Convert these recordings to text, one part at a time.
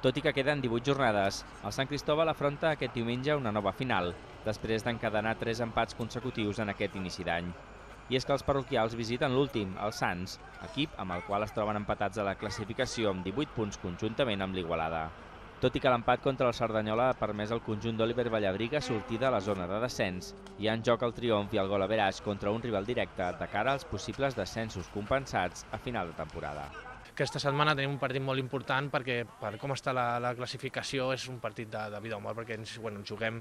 Tot i que queden 18 jornades, el Sant Cristóbal afronta aquest diumenge una nova final, després d'encadenar tres empats consecutius en aquest inici d'any. I és que els parroquials visiten l'últim, el Sants, equip amb el qual es troben empatats a la classificació amb 18 punts conjuntament amb l'Igualada. Tot i que l'empat contra el Cerdanyola ha permès al conjunt d'Oliver Vallabriga sortir de la zona de descens, hi ha en joc el triomf i el gol a veraix contra un rival directe de cara als possibles descensos compensats a final de temporada. Aquesta setmana tenim un partit molt important perquè per com està la, la classificació és un partit de, de vida o mort perquè ens, bueno, ens juguem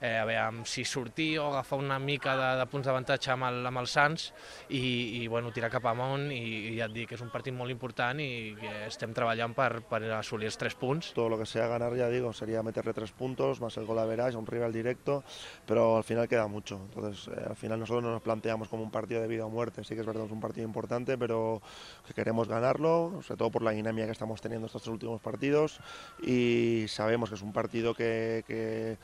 eh, a veure si sortir o agafar una mica de, de punts d'avantatge amb, el, amb el Sants i, i bueno, tirar cap amunt i, i ja et dic és un partit molt important i que estem treballant per, per assolir els tres punts. Todo lo que sea ganar, ya digo, sería meterle tres puntos, más el gol a verás, un rival directo, pero al final queda mucho. Entonces, eh, al final nosotros no nos planteamos como un partido de vida o muerte. Sí que es verdad, es un partido importante, pero que queremos ganarlo, sobre todo por la dinámica que estamos teniendo estos últimos partidos y sabemos que es un partido que,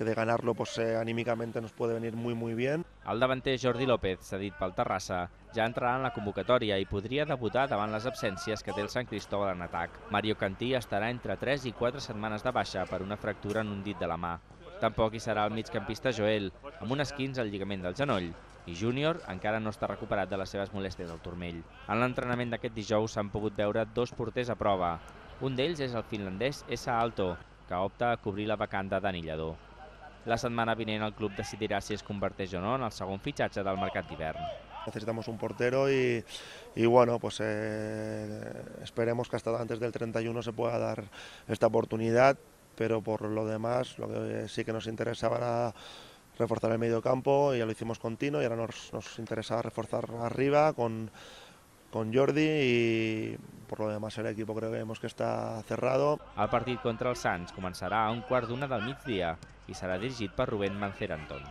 que de ganarlo pues, eh, anímicamente nos puede venir muy muy bien. El davanter Jordi López, cedit pel Terrassa, ja entrarà en la convocatòria i podria debutar davant les absències que té el Sant Cristóbal en atac. Mario Cantí estarà entre 3 i 4 setmanes de baixa per una fractura en un dit de la mà. Tampoc hi serà el migcampista Joel, amb un esquins al lligament del genoll, i Júnior encara no està recuperat de les seves molèsties al turmell. En l'entrenament d'aquest dijous s'han pogut veure dos porters a prova. Un d'ells és el finlandès S. Alto, que opta a cobrir la vacant de Dani Lledó. La setmana vinent el club decidirà si es converteix o no en el segon fitxatge del mercat d'hivern. Necesitamos un portero y, y bueno, pues eh, esperemos que hasta antes del 31 se pueda dar esta oportunidad, pero por lo demás, lo que sí que nos interesaba era reforzar el medio campo, ya lo hicimos con Tino y ahora nos, nos interesaba reforzar arriba con, con Jordi y por lo demás el equipo creo que está cerrado. El partit contra els Sants començarà a un quart d'una del migdia i serà dirigit per Rubén Mancera Antón.